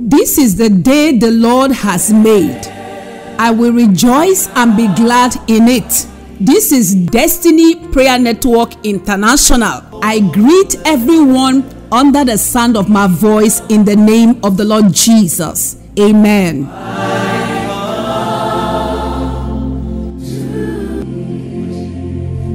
This is the day the Lord has made. I will rejoice and be glad in it. This is Destiny Prayer Network International. I greet everyone under the sound of my voice in the name of the Lord Jesus. Amen.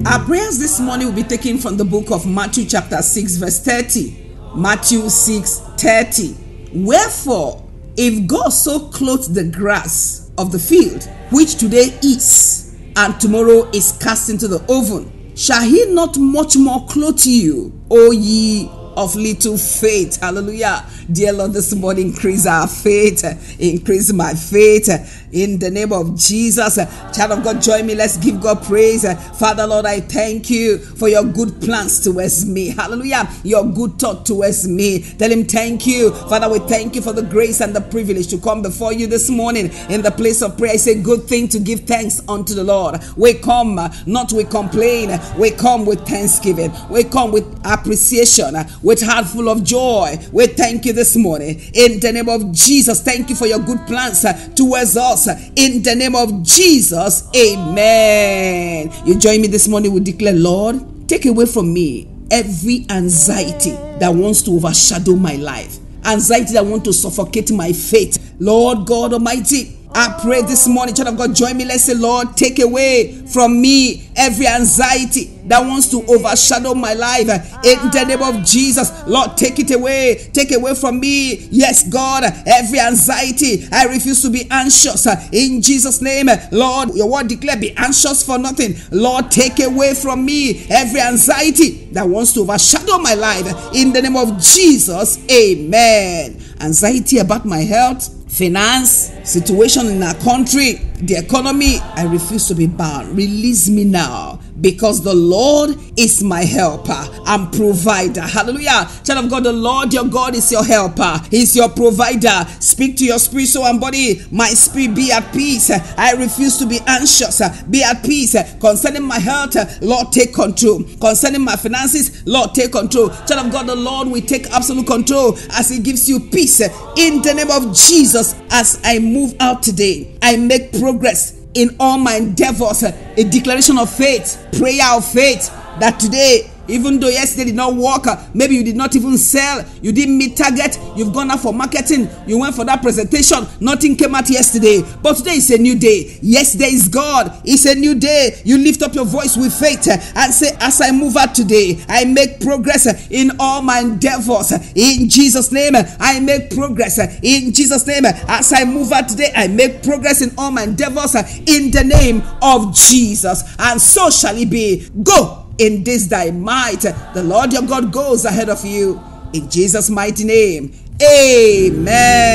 Our prayers this morning will be taken from the book of Matthew, chapter 6, verse 30. Matthew 6 30. Wherefore, if God so clothed the grass of the field, which today is, and tomorrow is cast into the oven, shall he not much more clothe you, O ye of little faith. Hallelujah. Dear Lord, this morning increase our faith, increase my faith in the name of Jesus. Child of God, join me. Let's give God praise. Father, Lord, I thank you for your good plans towards me. Hallelujah. Your good thought towards me. Tell him thank you. Father, we thank you for the grace and the privilege to come before you this morning in the place of prayer. It's a good thing to give thanks unto the Lord. We come not we complain. We come with thanksgiving. We come with appreciation, with heart full of joy. We thank you this morning in the name of Jesus. Thank you for your good plans towards us in the name of Jesus. Amen. You join me this morning, we declare, Lord, take away from me every anxiety that wants to overshadow my life, anxiety that wants to suffocate my faith. Lord God Almighty, I pray this morning, child of God, join me. Let's say, Lord, take away from me every anxiety that wants to overshadow my life. In the name of Jesus, Lord, take it away. Take away from me. Yes, God, every anxiety. I refuse to be anxious. In Jesus' name, Lord, your word declare, be anxious for nothing. Lord, take away from me every anxiety that wants to overshadow my life. In the name of Jesus, amen. Anxiety about my health finance, situation in our country, the economy, I refuse to be bound. Release me now because the Lord is my helper and provider. Hallelujah. Child of God, the Lord your God is your helper, He's your provider. Speak to your spirit, soul, and body. My spirit be at peace. I refuse to be anxious. Be at peace concerning my health. Lord, take control. Concerning my finances, Lord, take control. Child of God, the Lord will take absolute control as He gives you peace in the name of Jesus. As I move out today, I make progress in all my endeavors a declaration of faith, prayer of faith that today even though yesterday did not work uh, maybe you did not even sell you didn't meet target you've gone out for marketing you went for that presentation nothing came out yesterday. But today is a new day. Yesterday is god. It's a new day. You lift up your voice with faith uh, and say as i move out today i make progress in all my endeavors. In jesus name i make progress in jesus name as i move out today i make progress in all my endeavors in the name of jesus. And so shall it be. Go in this thy might. The Lord your God goes ahead of you. In Jesus' mighty name. Amen.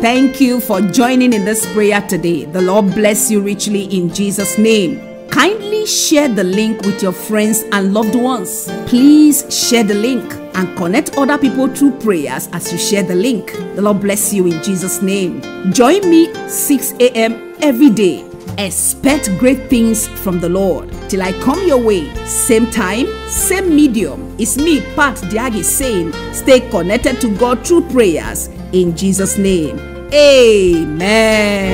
Thank you for joining in this prayer today. The Lord bless you richly in Jesus' name. Kindly share the link with your friends and loved ones. Please share the link and connect other people through prayers as you share the link. The Lord bless you in Jesus' name. Join me 6 a.m. every day. Expect great things from the Lord. Till I come your way, same time, same medium. It's me, Pat Diagi, saying, stay connected to God through prayers in Jesus' name. Amen.